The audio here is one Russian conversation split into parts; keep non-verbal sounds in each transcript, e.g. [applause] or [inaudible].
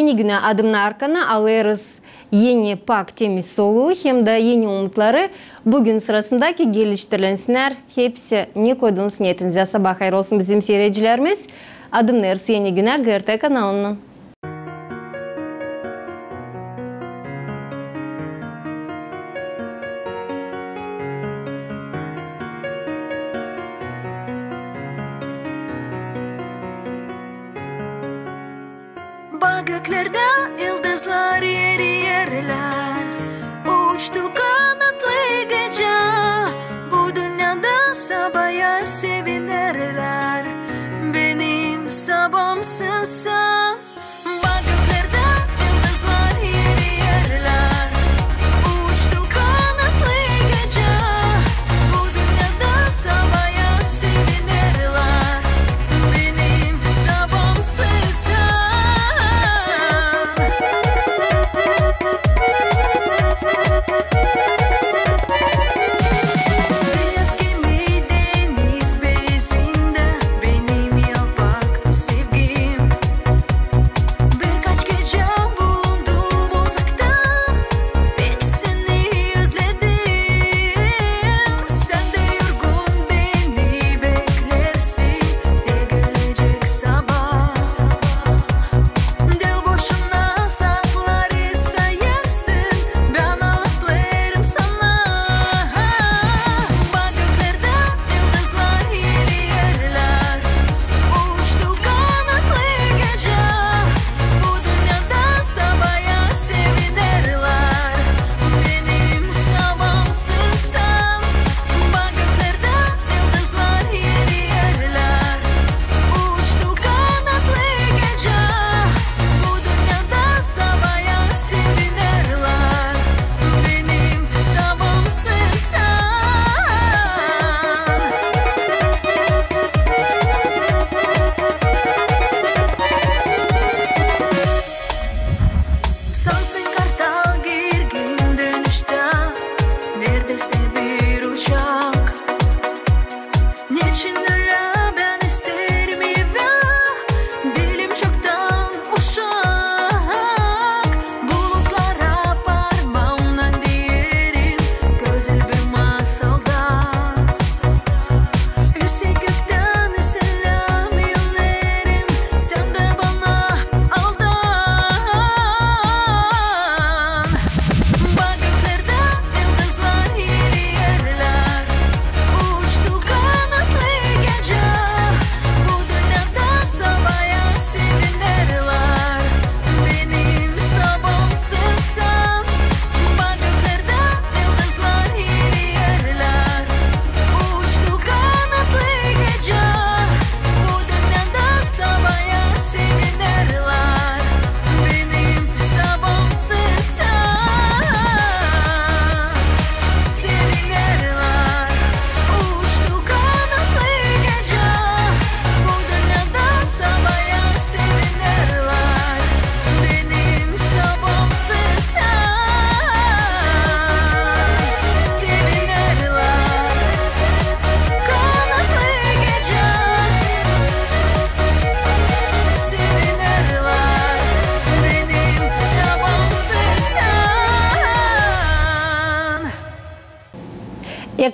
Енігіні адымнарканы алырыз ене пак темес солуы, хемда ене ұмытлары бүгін сырасындаки келіштірленсінер, хепсі не койдыңыз нетінзе сабақ айролсын бізім середжілеріміз. Адымнерс енігіні ГРТ каналының. verdad. se.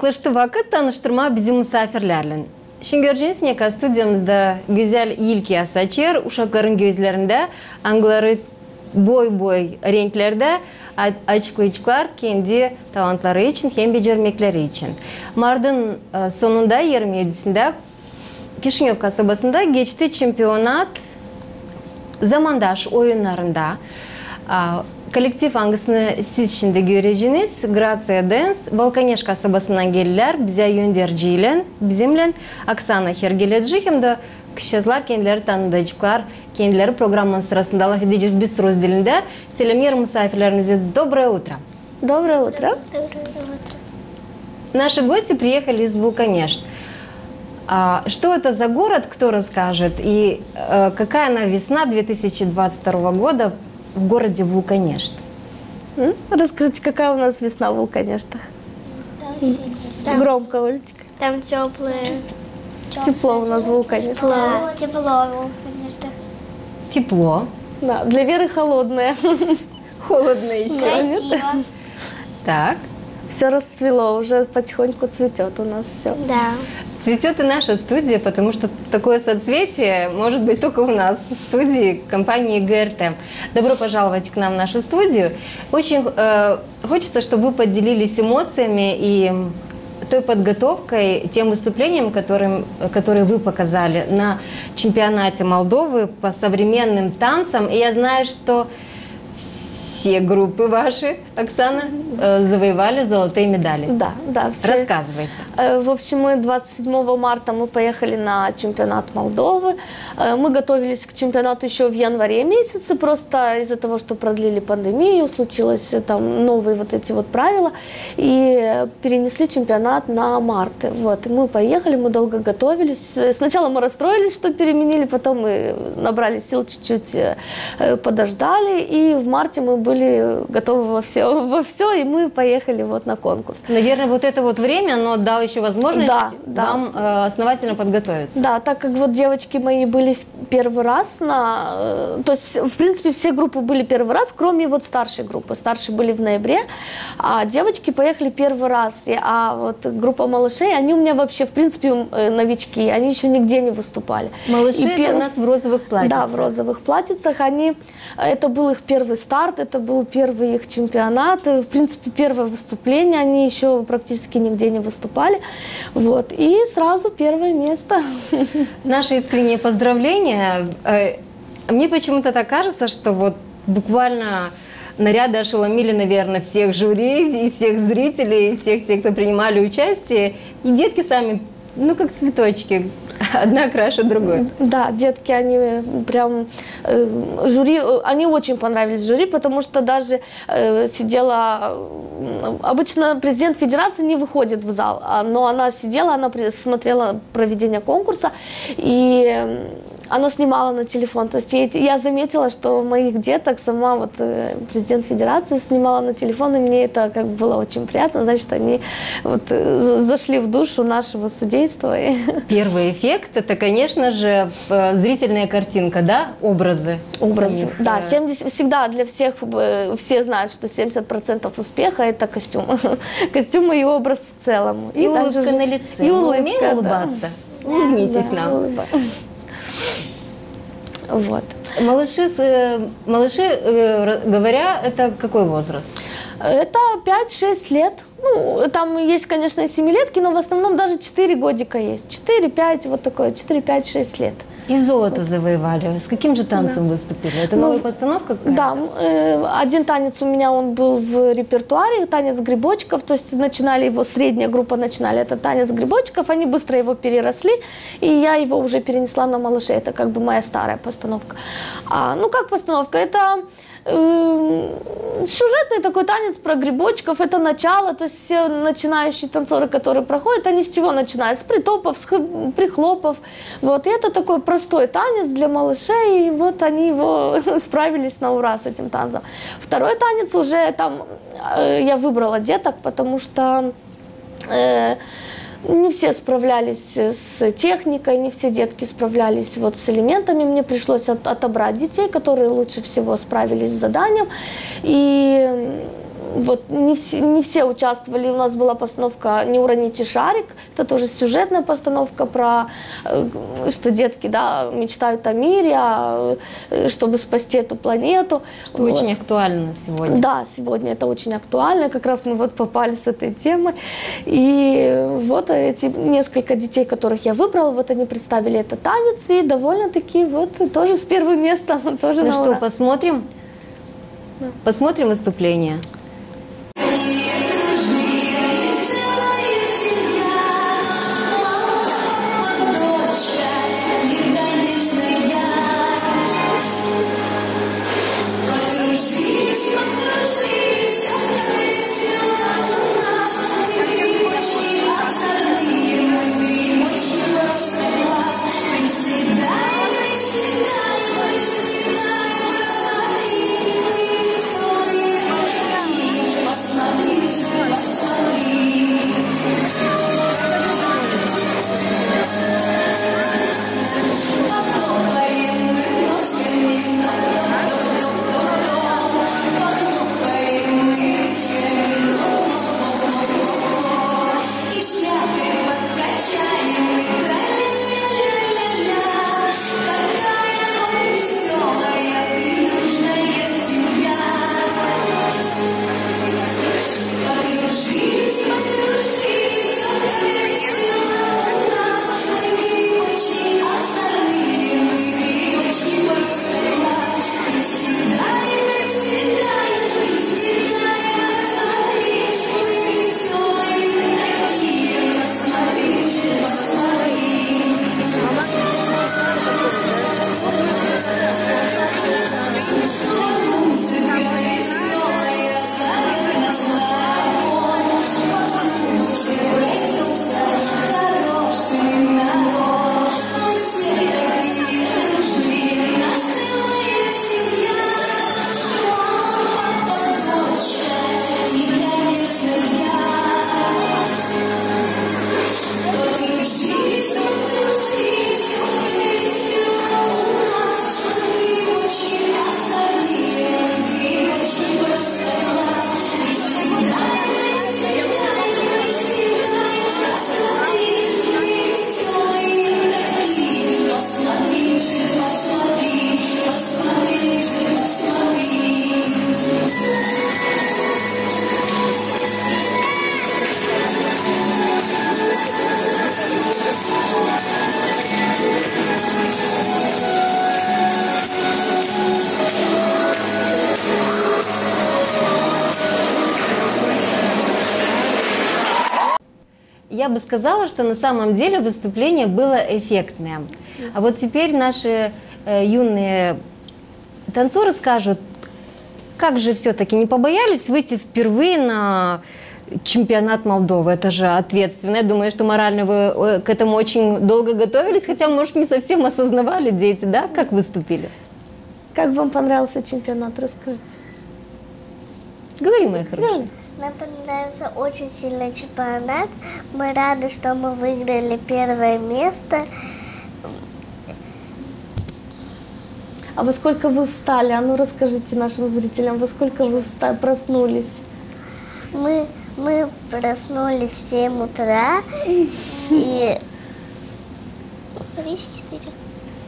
кылышты вақыт таныштырма бизи мусафирлерлин шиңгержинс нека студиямызда гүзел илки асачер ұшақырын көзлеринде аңғылары бой бой реңклерде ачыклыйчылар кенде талантлары үшін, һәм бежермеклери үшін. мардын сонунда жыйырма жетисинде кишинев касабасында кечті чемпионат замандаш ойынларында. Oyunlarında a, kolektif hangisini siz şimdi göreceğiniz Gracia Dance Balkaneş kasabasından geldiler bize yöndericiyle bizimle Aksana Hergeleci hem de kişiler kendileri tanıdıcıklar kendileri programın sırasında Allah edeceğiz biz Rus dilinde selamlar misafirlerimize доброе утро Доброе утро. Наши гости приехали из Вулканешт. А, что это за город, кто расскажет? И э, какая она весна 2022 года в городе Вулканешт? Расскажите, какая у нас весна в Вулканештах? Там, Громко, Олечка. там теплые. Тепло у нас в Вулканештах. Тепло. Тепло, конечно. Тепло. Да, для Веры холодная. [laughs] Холодно еще. Красиво. Так. Все расцвело, уже потихоньку цветет у нас все. Да. Цветет и наша студия, потому что такое соцветие может быть только у нас в студии компании ГРТ. Добро пожаловать к нам в нашу студию. Очень э, хочется, чтобы вы поделились эмоциями и той подготовкой, тем выступлением, которым, которые вы показали на чемпионате Молдовы по современным танцам. И я знаю, что все группы ваши, Оксана, э, завоевали золотые медали. Да, да. все- Рассказывайте. Э, В общем, мы 27 марта мы поехали на чемпионат Молдовы. Э, Мы готовились к чемпионату еще в январе месяце, просто из-за того, что продлили пандемию, случилось там новые вот эти вот правила, и перенесли чемпионат на март. Вот, и мы поехали, мы долго готовились. Сначала мы расстроились, что переменили, потом мы набрали сил чуть-чуть, подождали, и в марте мы были готовы [laughs] во все, во все, и мы поехали вот на конкурс. Наверное, вот это вот время, оно дало еще возможность Да, да. вам э, основательно подготовиться. Да, так как вот девочки мои были первый раз на... э, То есть, в принципе, все группы были первый раз, кроме вот старшей группы. Старшие были в ноябре, а девочки поехали первый раз. И- А вот группа малышей, они у меня вообще, в принципе, э, новички, они еще нигде не выступали. Малыши И это пер- у нас в розовых платьицах. Да, в розовых платьицах. Они, это был их первый старт, это был первый их чемпионат. В принципе, первое выступление. Они еще практически нигде не выступали. Вот. И сразу первое место. [laughs] Наши искренние поздравления. Э, Мне почему-то так кажется, что вот буквально наряды ошеломили, наверное, всех жюри, и всех зрителей, и всех тех, кто принимали участие. И детки сами, ну, как цветочки, [laughs] одна краше другой. Да, детки, они прям э, жюри, э, они очень понравились жюри, потому что даже э, сидела, э, обычно президент федерации не выходит в зал, а- но она сидела, она смотрела проведение конкурса и э, она снимала на телефон. То есть я, я заметила, что моих деток сама вот э, президент федерации снимала на телефон, и мне это как бы было очень приятно, значит, они вот э, зашли в душу нашего судейства. и- [laughs] Первый эффект – это, конечно же, э, зрительная картинка, да, образы. образы. самих, Да, э, 70, всегда для всех, все знают, что 70% успеха это костюм. [laughs] Костюм и образ в целом. И дальше улыбка уже- на лице. И Мы улыбка, умеем да. улыбаться? Улыбнитесь Да, нам. улыба- Вот. Малыши, э, малыши э, говоря, это какой возраст? Это 5-6 лет. Ну, там есть, конечно, и семилетки, но в основном даже 4 годика есть. 4-5, вот такое, 4-5-6 лет. И золото завоевали. С каким же танцем выступили? Это Ну, новая постановка? Да, э, один танец у меня он был в репертуаре, танец грибочков, то есть начинали его, средняя группа начинали этот танец грибочков, они быстро его переросли, и я его уже перенесла на малышей, это как бы моя старая постановка. А, ну как постановка, это э, сюжетный такой танец про грибочков, это начало, то все начинающие танцоры, которые проходят, они с чего начинают? С притопов, с прихлопов, вот, и это такой простой танец для малышей, и вот они его [laughs] справились на ура с этим танцем. Второй танец уже там, э, я выбрала деток, потому что э, не все справлялись с техникой, не все детки справлялись вот с элементами. Мне пришлось от- отобрать детей, которые лучше всего справились с заданием. И вот не все, не все участвовали. У нас была постановка «Не уроните шарик». Это тоже сюжетная постановка про, э, что детки да, мечтают о мире, о, э, чтобы спасти эту планету. Что Вот. очень актуально сегодня. Да, сегодня это очень актуально. Как раз мы вот попали с этой темой. И вот эти несколько детей, которых я выбрала, вот они представили этот танец. И довольно-таки вот тоже с первого места. [laughs] Тоже Ну на что, ура. посмотрим? Посмотрим выступление. Я бы сказала, что на самом деле выступление было эффектное. А вот теперь наши э, юные танцоры скажут, как же все-таки не побоялись выйти впервые на чемпионат Молдовы? Это же ответственно. Я думаю, что морально вы э, к этому очень долго готовились, хотя, может, не совсем осознавали дети, да, как выступили? Как вам понравился чемпионат? Расскажите. Говори, моя хорошая. Нам понравился очень сильный чемпионат. Мы рады, что мы выиграли первое место. А во сколько вы встали? А ну расскажите нашим зрителям, во сколько вы вста- проснулись? Мы, мы проснулись в 7 утра и... [laughs] Три-четыре.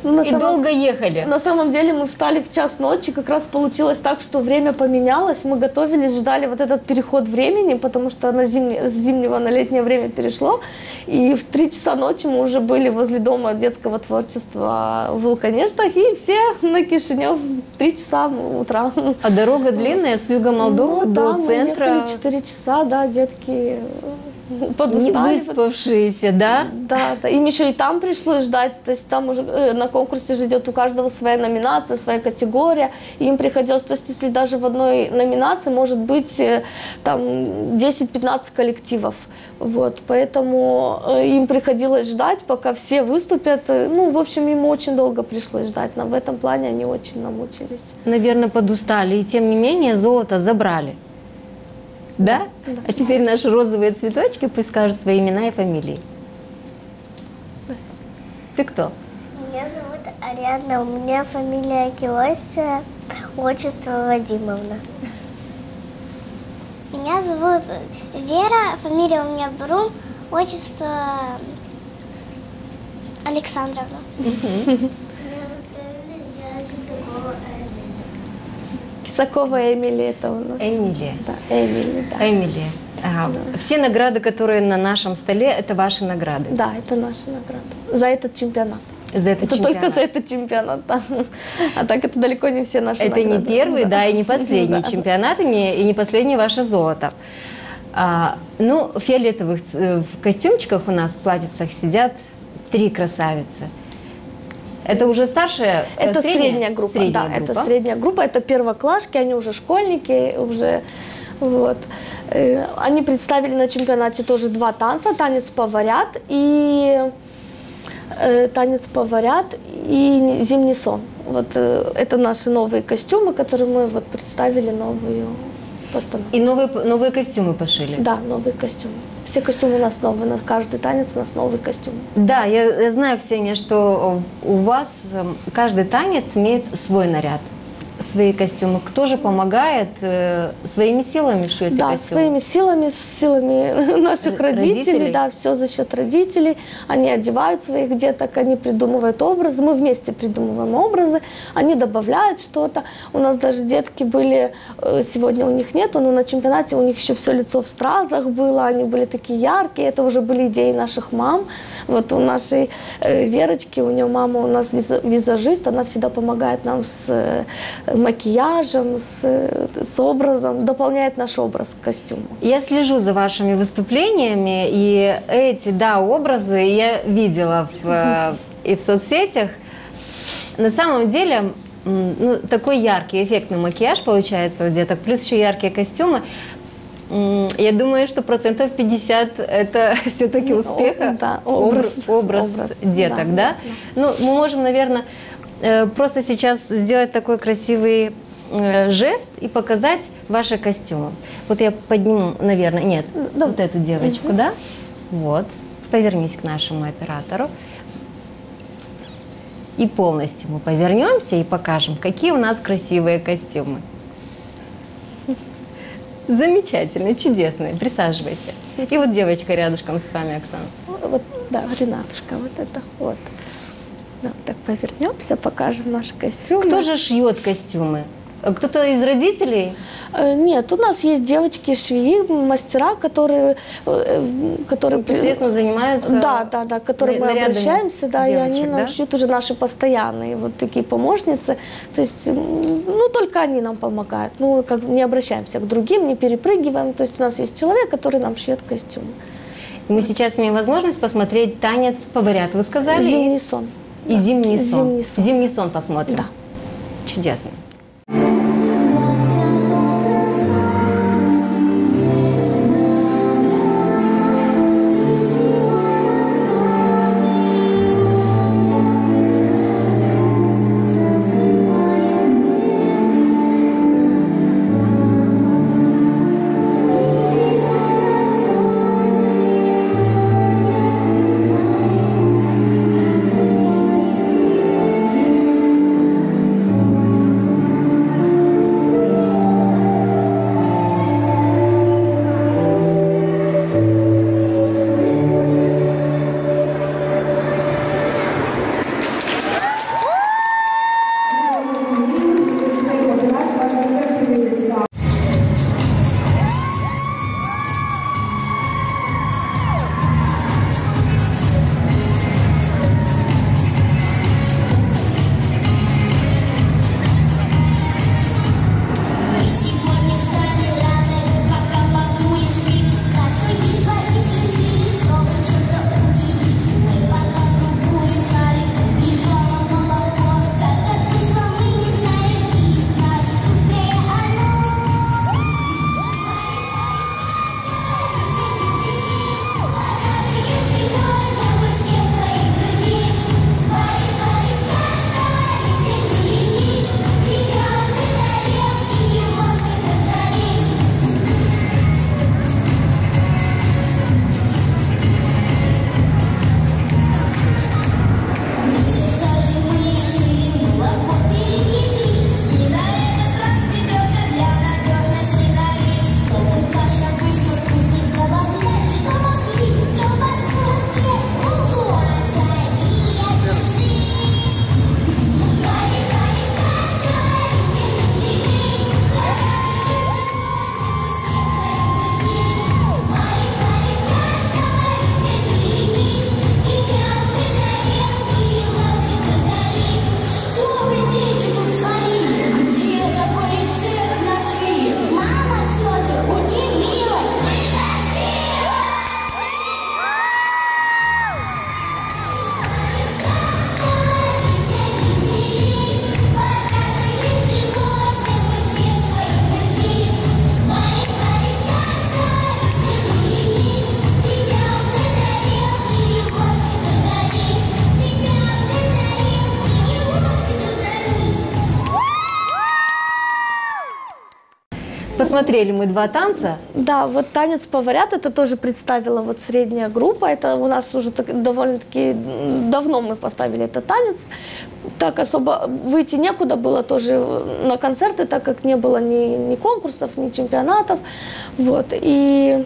Ну, на И самом- долго ехали. На самом деле мы встали в час ночи, как раз получилось так, что время поменялось, мы готовились, ждали вот этот переход времени, потому что на зимне- с зимнего на летнее время перешло, и в три часа ночи мы уже были возле дома детского творчества в Вулканештах, и все на Кишинев в три часа утра. А дорога длинная с юга Молдовы Ну, до да, мы центра. ехали 4 часа, да, детки Не выспавшиеся, да? Да, да, им еще и там пришлось ждать, то есть там уже э, на конкурсе же идет у каждого своя номинация, своя категория, им приходилось, то есть если даже в одной номинации может быть э, там 10-15 коллективов, вот, поэтому э, им приходилось ждать, пока все выступят, Э, ну, в общем, им очень долго пришлось ждать, но в этом плане они очень намучились. Наверное, подустали. И тем не менее золото забрали. Да? А теперь наши розовые цветочки пусть скажут свои имена и фамилии. Ты кто? Меня зовут Ариадна, у меня фамилия Килося, отчество Вадимовна. Меня зовут Вера, фамилия у меня Брум, отчество Александровна. [laughs] Кисакова Эмили это у нас. Эмилия. Да, Эмили, да. Эмилия. Ага. Все награды, которые на нашем столе, это ваши награды. Да, это наша награда. За этот чемпионат. За это, Это чемпионат. только за этот чемпионат, да. А так это далеко не все наши Это не награды. первый, да, и не [laughs] последний Да. чемпионат, и не, и не последнее ваше золото. А, ну, в фиолетовых ц- в костюмчиках у нас, в платьицах сидят три красавицы. Это уже старшая, э, Это средняя, группа, Средняя да, группа. это средняя группа, это первоклашки, они уже школьники, уже вот. Э, Они представили на чемпионате тоже два танца, танец поварят и э, танец поварят и зимний сон. Вот это наши новые костюмы, которые мы вот представили новую постановку. И новые, новые костюмы пошили. Да, новые костюмы. Все костюмы у нас новые, на каждый танец у нас новый костюм. Да, я, я знаю, Ксения, что у вас эм, каждый танец имеет свой наряд, свои костюмы. Кто же помогает? э, Своими силами шьете Да, костюм? своими силами, с силами [laughs] наших родителей, родителей? да, все за счет родителей. Они одевают своих деток, они придумывают образы, мы вместе придумываем образы, они добавляют что-то. У нас даже детки были, э, сегодня у них нету, но на чемпионате у них еще все лицо в стразах было, они были такие яркие, это уже были идеи наших мам. Вот у нашей э, Верочки, у нее мама у нас виза- визажист, она всегда помогает нам с макияжем, с, с образом, дополняет наш образ к костюму. Я слежу за вашими выступлениями, и эти, да, образы я видела в, э, и в соцсетях. На самом деле, ну, такой яркий, эффектный макияж получается у деток, плюс еще яркие костюмы. Я думаю, что процентов 50 это [laughs] все-таки успех, о, да, образ, образ, образ деток, да, да? Ну, мы можем, наверное, просто сейчас сделать такой красивый э, жест и показать ваши костюмы. Вот я подниму, наверное, нет, Да. вот эту девочку, да? Вот. Повернись к нашему оператору. И полностью мы повернемся и покажем, какие у нас красивые костюмы. Замечательные, чудесные. Присаживайся. И вот девочка рядышком с вами, Оксана. Вот, да, Ренатушка, вот это, вот. Да, так повернемся, покажем наши костюмы. Кто же шьет костюмы? Э, Кто-то из родителей? Э, Нет, у нас есть девочки-швеи, мастера, которые, э, которые при- Непосредственно занимаются Да, да, да, к которым мы обращаемся, да, и они девочек, нам да? шьют уже наши постоянные вот такие помощницы. То есть, ну, только они нам помогают. Ну, как не обращаемся к другим, не перепрыгиваем. То есть у нас есть человек, который нам шьет костюмы. Мы сейчас имеем возможность посмотреть танец поварят, вы сказали? Зимний И зимний сон. Зимний сон. Зимний сон посмотрим. Да. Чудесно. Посмотрели мы два танца. Да, вот танец поварят, это тоже представила вот средняя группа. Это у нас уже так- довольно-таки давно мы поставили этот танец. Так особо выйти некуда было тоже на концерты, так как не было ни, ни конкурсов, ни чемпионатов. Вот. И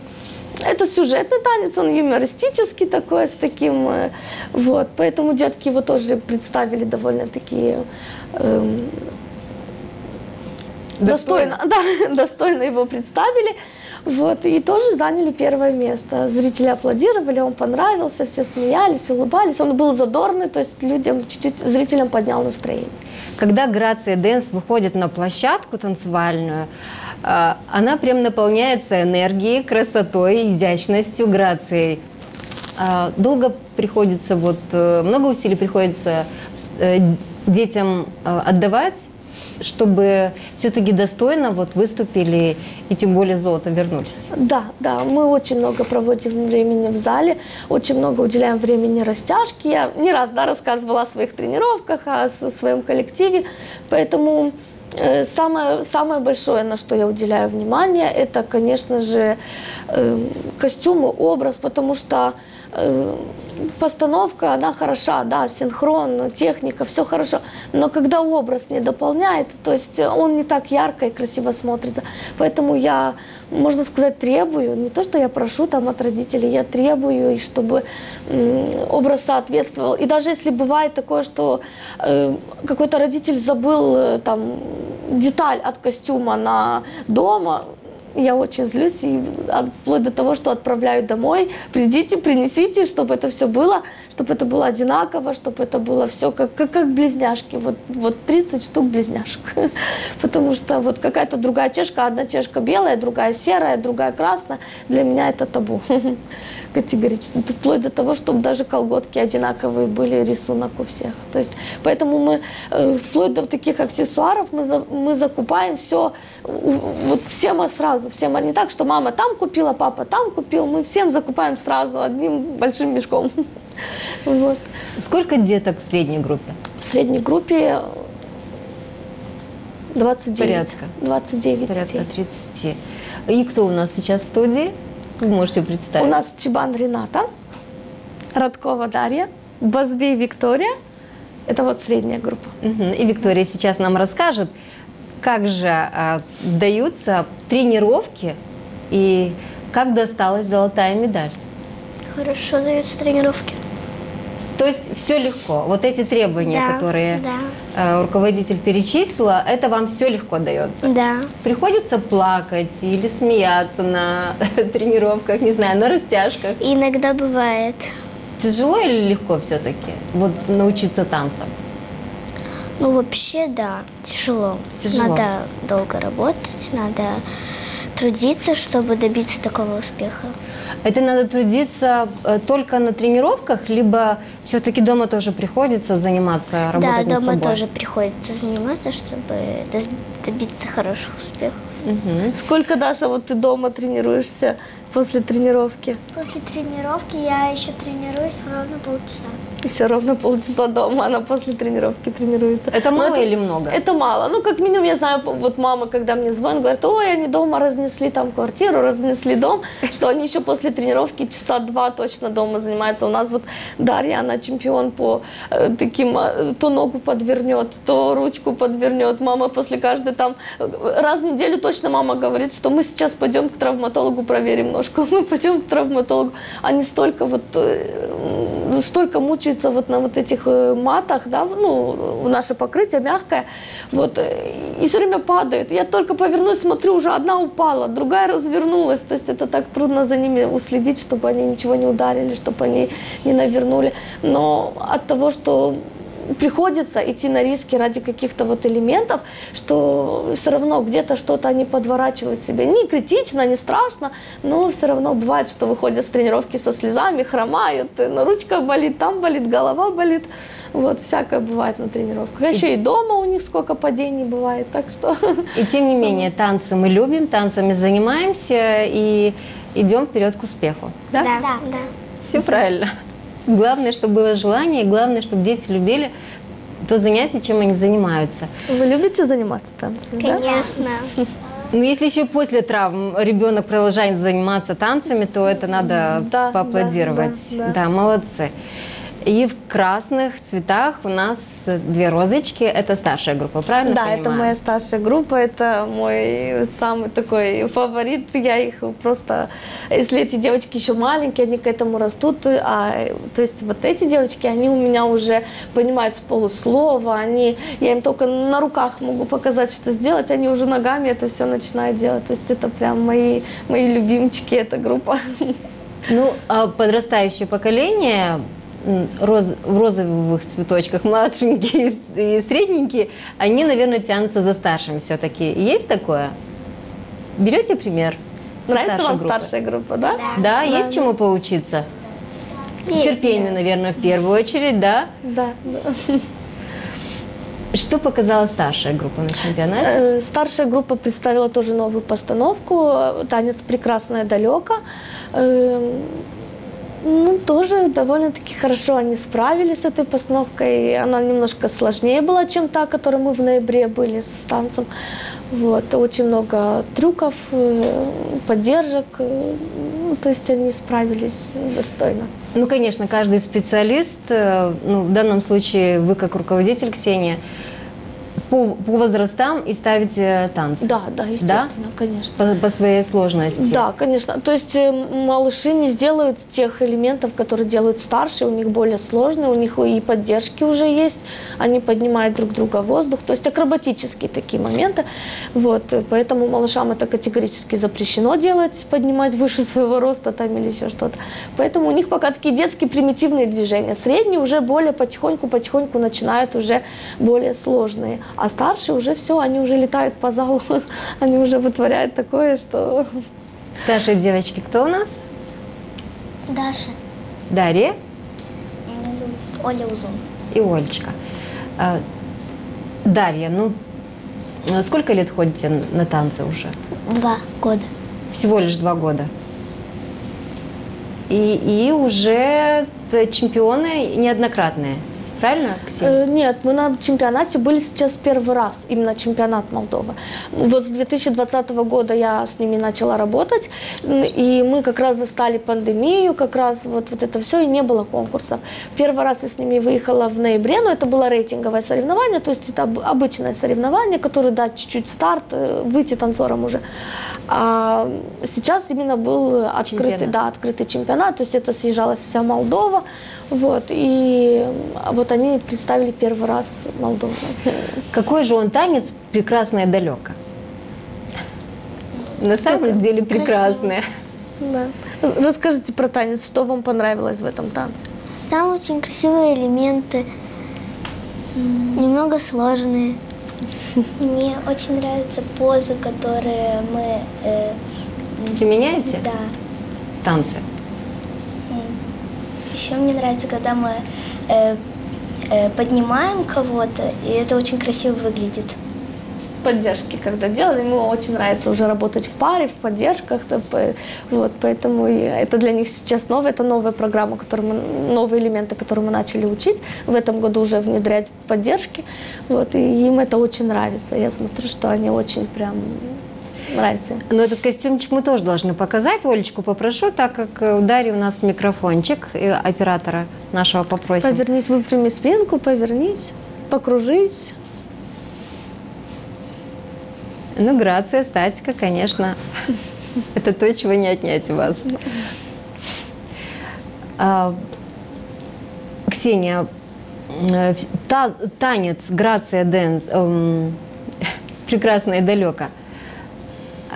это сюжетный танец, он юмористический такой, с таким, э, вот, поэтому детки его тоже представили довольно-таки эм, достойно, да, [laughs] достойно его представили. Вот, и тоже заняли первое место. Зрители аплодировали, он понравился, все смеялись, улыбались. Он был задорный, то есть людям, чуть-чуть, зрителям поднял настроение. Когда Грация Дэнс выходит на площадку танцевальную, а, она прям наполняется энергией, красотой, изящностью, грацией. А, Долго приходится, вот, э, много усилий приходится э, детям э, отдавать, чтобы все-таки достойно вот выступили и тем более золото вернулись. Да, да, мы очень много проводим времени в зале, очень много уделяем времени растяжке. Я не раз да, рассказывала о своих тренировках, о своем коллективе, поэтому э, самое, самое большое, на что я уделяю внимание, это, конечно же, э, костюмы, образ, потому что постановка, она хороша, да, синхрон, техника, все хорошо. Но когда образ не дополняет, то есть он не так ярко и красиво смотрится. Поэтому я, можно сказать, требую, не то, что я прошу там от родителей, я требую, и чтобы образ соответствовал. И даже если бывает такое, что э, какой-то родитель забыл э, там деталь от костюма на дома, Я очень злюсь, и от- вплоть до того, что отправляю домой. Придите, принесите, чтобы это все было, чтобы это было одинаково, чтобы это было все как, как, как близняшки. Вот, вот 30 штук близняшек. [laughs] Потому что вот какая-то другая чешка, одна чешка белая, другая серая, другая красная. Для меня это табу. [laughs] Категорично. Это Вплоть до того, чтобы даже колготки одинаковые были, рисунок у всех. То есть, поэтому мы э, вплоть до таких аксессуаров мы, за- мы закупаем все, вот всем а сразу, всем, а не так, что мама там купила, папа там купил, мы всем закупаем сразу одним большим мешком. [laughs] Вот. Сколько деток в средней группе? В средней группе 29. Порядка. 29 Порядка детей. 30. И кто у нас сейчас в студии? Вы можете представить. У нас Чебан Рената, Радкова Дарья, Базбей Виктория. Это вот средняя группа. И Виктория сейчас нам расскажет, как же а, даются тренировки и как досталась золотая медаль. Хорошо даются тренировки. То есть все легко. Вот эти требования, Да, которые да. э, руководитель перечислила, это вам все легко дается. Да. Приходится плакать или смеяться на [laughs] тренировках, не знаю, на растяжках. Иногда бывает. Тяжело или легко все-таки вот научиться танцам? Ну, вообще, да, тяжело. Тяжело. Надо долго работать, надо трудиться, чтобы добиться такого успеха. Это надо трудиться э, только на тренировках, либо все-таки дома тоже приходится заниматься, работать да, над дома собой? тоже приходится заниматься, чтобы добиться хороших успехов. Мгм. Сколько, Даша, вот ты дома тренируешься после тренировки? После тренировки я еще тренируюсь ровно полчаса. И все равно полчаса дома она после тренировки тренируется. Это Но мало или много? Это мало. Ну, как минимум, я знаю, вот мама, когда мне звонит, говорит, ой, они дома разнесли там квартиру, разнесли дом, [laughs] что они еще после тренировки часа два точно дома занимаются. У нас вот Дарья, она чемпион по э, таким, э, то ногу подвернет, то ручку подвернет. Мама после каждой там, э, раз в неделю точно мама говорит, что мы сейчас пойдем к травматологу, проверим ножку. [laughs] Мы пойдем к травматологу. Они столько вот, э, столько мучаются вот на вот этих э, матах, да, ну, наше покрытие мягкое, вот, э, и все время падают. Я только повернусь, смотрю, уже одна упала, другая развернулась, то есть это так трудно за ними уследить, чтобы они ничего не ударили, чтобы они не навернули. Но от того, что приходится идти на риски ради каких-то вот элементов, что все равно где-то что-то они подворачивают себе. Не критично, не страшно, но все равно бывает, что выходят с тренировки со слезами, хромают, на ручка болит, там болит, голова болит. Вот, всякое бывает на тренировках. А еще и дома у них сколько падений бывает, так что... И тем не [laughs] менее, танцы мы любим, танцами занимаемся и идем вперед к успеху. Да? Да, да. Все правильно. Главное, чтобы было желание, и главное, чтобы дети любили то занятие, чем они занимаются. Вы любите заниматься танцами, да? Конечно. Но если еще после травм ребенок продолжает заниматься танцами, то это надо Да, поаплодировать. да, да, да, молодцы. И в красных цветах у нас две розочки. Это старшая группа, правильно Да, это понимаю? моя старшая группа, это мой самый такой фаворит. Я их просто, если эти девочки еще маленькие, они к этому растут, а то есть вот эти девочки, они у меня уже понимают с полуслова, они, я им только на руках могу показать, что сделать, они уже ногами это все начинают делать. То есть это прям мои, мои любимчики, эта группа. Ну, а подрастающее поколение роз- в розовых цветочках, [laughs] младшенькие и средненькие, они, наверное, тянутся за старшим все-таки. Есть такое? Берете пример? Нравится вам группы? старшая группа, да? Да, есть чему поучиться? Есть, Терпению, наверное, в первую очередь, да? Да. да. [laughs] Что показала старшая группа на чемпионате? Э, Старшая группа представила тоже новую постановку «Танец прекрасное далеко». Ну, тоже довольно-таки хорошо они справились с этой постановкой. Она немножко сложнее была, чем та, которой мы в ноябре были с танцем. Вот, очень много трюков, э, поддержек. э, ну, То есть они справились достойно. Ну, конечно, каждый специалист, э, ну, в данном случае вы как руководитель, Ксения, по, по возрастам и ставите танцы? Да, да, естественно, конечно. По, по своей сложности? Да, конечно. То есть э, малыши не сделают тех элементов, которые делают старшие, у них более сложные, у них и поддержки уже есть, они поднимают друг друга в воздух, то есть акробатические такие моменты. Вот, э, поэтому малышам это категорически запрещено делать, поднимать выше [laughs] своего роста там или еще что-то. Поэтому у них пока такие детские примитивные движения. Средние уже более потихоньку-потихоньку начинают уже более сложные. А старшие уже все, они уже летают по залу, [laughs] они уже вытворяют такое, что Старшие девочки кто у нас? Даша. Дарья Меня зовут Оля Узун. и Олечка. А, Дарья, ну, а сколько лет ходите на танцы уже? Два года. Всего лишь два года. И, и уже чемпионы неоднократные. Правильно, Ксения? Э, Нет, мы на чемпионате были сейчас первый раз, именно чемпионат Молдовы. Вот с 2020 года я с ними начала работать, и мы как раз застали пандемию, как раз вот, вот это все, и не было конкурсов. Первый раз я с ними выехала в ноябре, но это было рейтинговое соревнование, то есть это об- обычное соревнование, которое дать чуть-чуть старт, э, выйти танцором уже. А сейчас именно был открытый, Чемпионат. да, открытый чемпионат, то есть это съезжалась вся Молдова, вот, и а, вот они представили первый раз Молдову. Какой же он танец прекрасно и далеко? На самом деле прекрасный. Да. Расскажите про танец, что вам понравилось в этом танце? Там очень красивые элементы, немного сложные. Мне очень нравятся позы, которые мы... э, Применяете да. в танце? Еще мне нравится, когда мы э, э, поднимаем кого-то, и это очень красиво выглядит. Поддержки, когда делали, ему очень нравится уже работать в паре, в поддержках, вот, поэтому это для них сейчас новое, это новая программа, которую мы, новые элементы, которые мы начали учить, в этом году уже внедрять поддержки, вот, и им это очень нравится, я смотрю, что они очень прям нравится. Но этот костюмчик мы тоже должны показать. Олечку попрошу, так как э, у Дарьи у нас микрофончик, и оператора нашего попросим. Повернись, выпрями спинку, повернись, покружись. Ну, грация, статика, конечно, [laughs] это то, чего не отнять у вас. А, Ксения, э, та- танец, Грация Dance, эм, [laughs] Прекрасное далеко.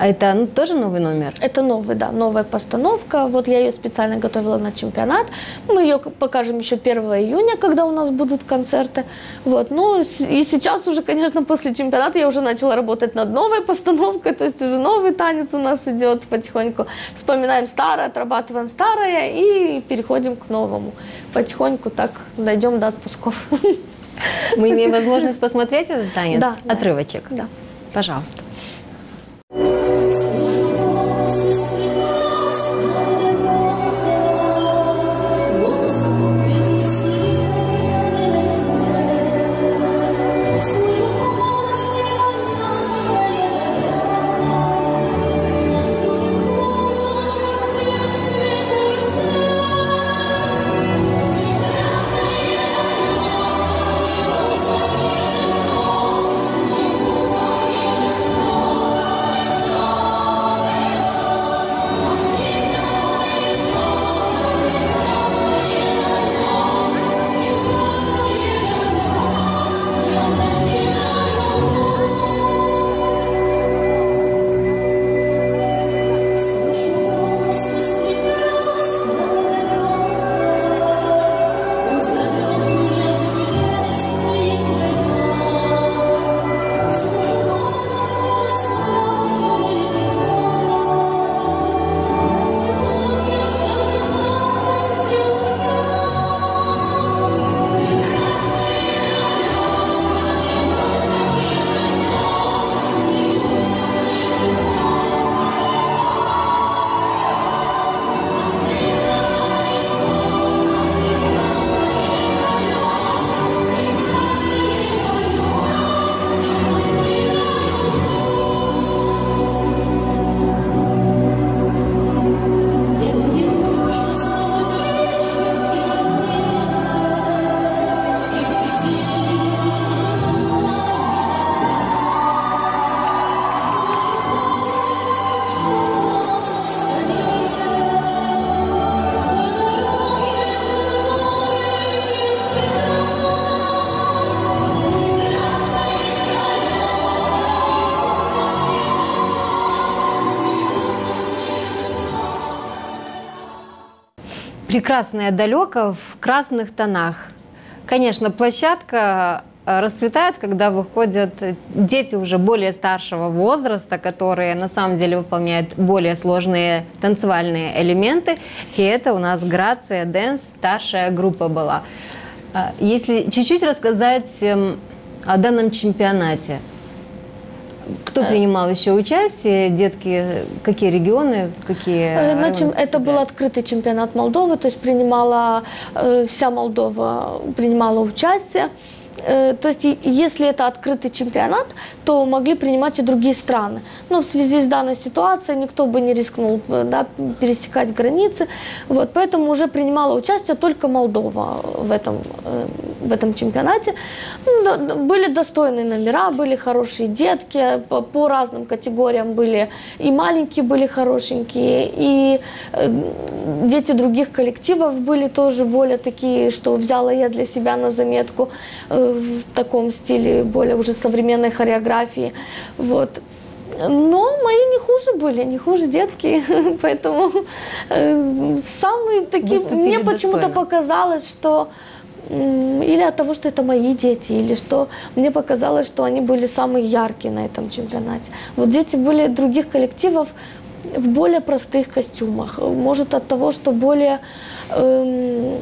А это ну, тоже новый номер? Это новый, да, новая постановка. Вот я ее специально готовила на чемпионат. Мы ее покажем еще 1 июня, когда у нас будут концерты. Вот. Ну, и сейчас уже, конечно, после чемпионата я уже начала работать над новой постановкой, то есть уже новый танец у нас идет потихоньку. Вспоминаем старое, отрабатываем старое и переходим к новому. Потихоньку так дойдем до отпусков. Мы имеем [laughs] возможность посмотреть этот танец? Да. Отрывочек? Да. Пожалуйста. Thank прекрасное далеко в красных тонах. Конечно, площадка э, расцветает, когда выходят дети уже более старшего возраста, которые на самом деле выполняют более сложные танцевальные элементы. И это у нас Грация Дэнс, старшая группа была. А, Если чуть-чуть рассказать эм, о данном чемпионате. Кто принимал еще участие? Детки, какие регионы, какие Э, на чем- это был открытый чемпионат Молдовы, то есть принимала э, вся Молдова принимала участие. Э, То есть, если это открытый чемпионат, то могли принимать и другие страны. Но в связи с данной ситуацией никто бы не рискнул э, да, пересекать границы. Вот, поэтому уже принимала участие только Молдова в этом, э, в этом чемпионате. Ну, Были достойные номера, были хорошие детки, по, по разным категориям были и маленькие были хорошенькие, и дети других коллективов были тоже более такие, что взяла я для себя на заметку в таком стиле более уже современной хореографии. Вот. Но мои не хуже были, не хуже детки, [laughs] поэтому э, самые такие... Выступили Мне почему-то показалось, что или от того, что это мои дети, или что мне показалось, что они были самые яркие на этом чемпионате. Вот дети были других коллективов в более простых костюмах. Может от того, что более эм,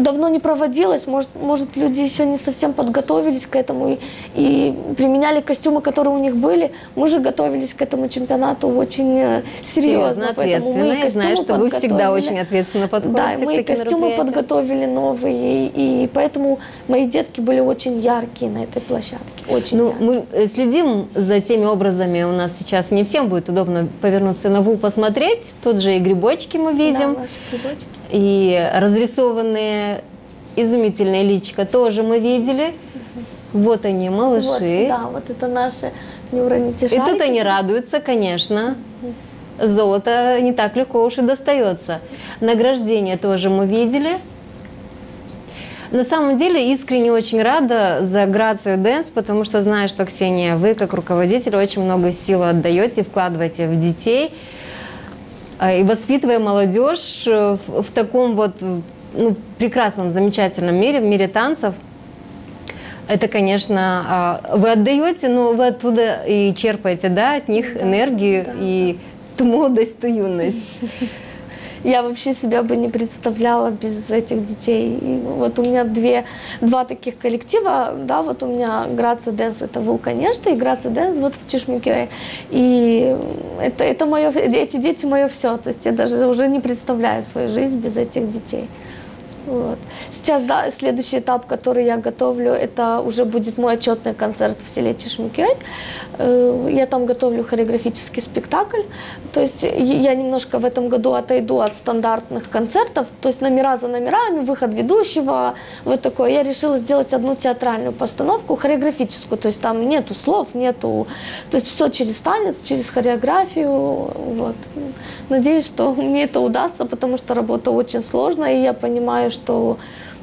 давно не проводилось, может, может люди еще не совсем подготовились к этому и, и применяли костюмы, которые у них были. Мы же готовились к этому чемпионату очень э, серьезно. Серьезно, ответственно. И знаю, что вы всегда очень ответственно подходите Да, мы и костюмы подготовили новые, и, и поэтому мои детки были очень яркие на этой площадке. Очень Ну, яркие. мы э, следим за теми образами. У нас сейчас не всем будет удобно повернуться на ВУ посмотреть. Тут же и грибочки мы видим, Да, ваши грибочки. И разрисованные изумительные личика тоже мы видели. Вот они, малыши. Вот, да, вот это наши не уроните И тут они радуются, конечно. Золото не так легко уж и достается. Награждение тоже мы видели. На самом деле искренне очень рада за Грацию Дэнс, потому что знаю, что, Ксения, вы как руководитель очень много сил отдаете, вкладываете в детей и воспитывая молодежь э, в, в таком вот э, ну, прекрасном, замечательном мире, в мире танцев. Это, конечно, а, вы отдаете, но вы оттуда и черпаете, да, от них энергию и ту молодость, ту юность. [laughs] Я вообще себя бы не представляла без этих детей. И вот у меня две, два таких коллектива, да, вот у меня Грация Dance это Вулканешта и Грация Dance вот в Чешмикёе. И это, это мое, эти дети мое все. То есть я даже уже не представляю свою жизнь без этих детей. Вот. Сейчас, да, следующий этап, который я готовлю, это уже будет мой отчетный концерт в селе Чешмикёй. Э, Я там готовлю хореографический спектакль. То есть я немножко в этом году отойду от стандартных концертов. То есть номера за номерами, выход ведущего, вот такое. Я решила сделать одну театральную постановку, хореографическую. То есть там нету слов, нету... То есть все через танец, через хореографию. Вот. Надеюсь, что мне это удастся, потому что работа очень сложная, и я понимаю, что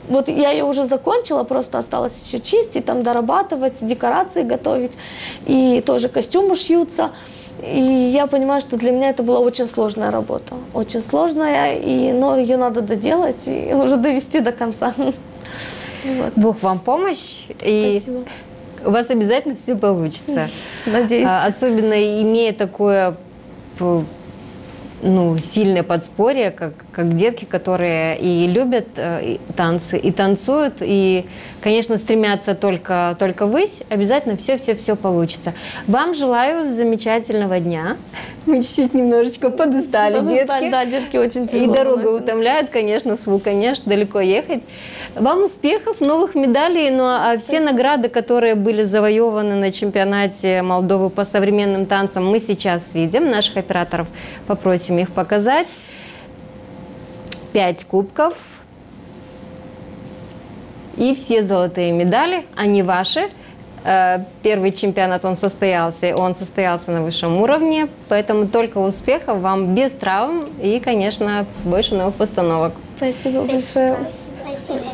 вот я ее уже закончила, просто осталось еще чистить, там дорабатывать, декорации готовить, и тоже костюмы шьются. И я понимаю, что для меня это была очень сложная работа, очень сложная, и, но ее надо доделать и [laughs] уже довести до конца. Вот. Бог вам помощь, и Спасибо. у вас обязательно все получится. [laughs] Надеюсь. А, Особенно имея такое ну, сильное подспорье, как, как детки, которые и любят э, и танцы, и танцуют, и, конечно, стремятся только, только ввысь, обязательно все-все-все получится. Вам желаю замечательного дня. Мы чуть-чуть немножечко подустали, Подустали, детки. Да, детки очень И тяжело дорога выносят. утомляет, конечно, с конечно, далеко ехать. Вам успехов, новых медалей, ну а все награды, которые были завоеваны на чемпионате Молдовы по современным танцам, мы сейчас видим. Наших операторов попросим их показать. Пять кубков. И все золотые медали, они ваши. Э, Первый чемпионат, он состоялся, он состоялся на высшем уровне, поэтому только успехов вам без травм и, конечно, больше новых постановок. Спасибо большое.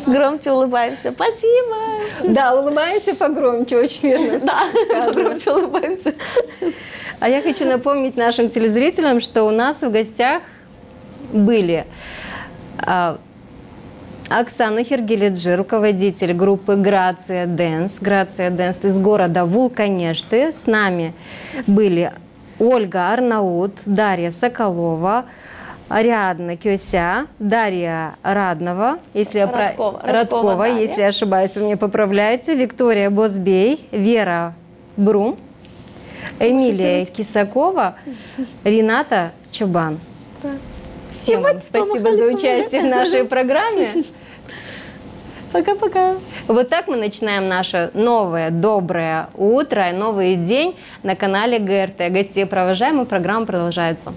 Громче улыбаемся. Спасибо. Да, улыбаемся погромче, очень верно. Да, сказано. громче улыбаемся. А я хочу напомнить нашим телезрителям, что у нас в гостях были Оксана Хергеледжи, руководитель группы «Грация Dance». «Грация Dance» из города Вулканешты. С нами были Ольга Арнаут, Дарья Соколова, Ариадна Кёся, Дарья Раднова, если я про- Радкова, Радкова, Радкова Дарья. если я ошибаюсь, вы меня поправляете, Виктория Босбей, Вера Брум, Эмилия Кисакова, Рената Чубан. Всем вам спасибо за участие в нашей программе. [laughs] Пока-пока. Вот так мы начинаем наше новое доброе утро, новый день на канале ГРТ. Гостей провожаем, и программа продолжается.